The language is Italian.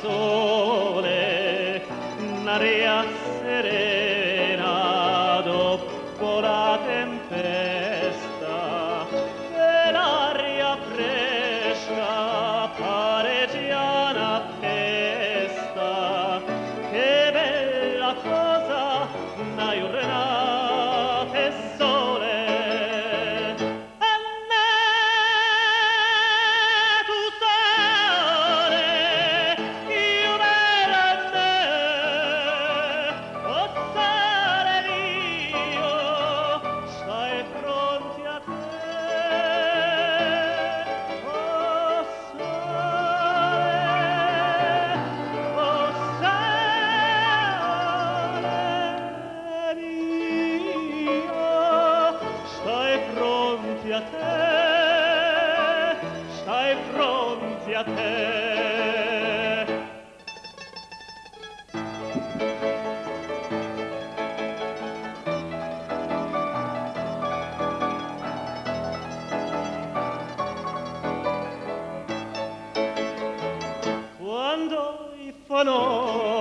sole, n'area pronti a te, sai pronti a te. Quando i fanò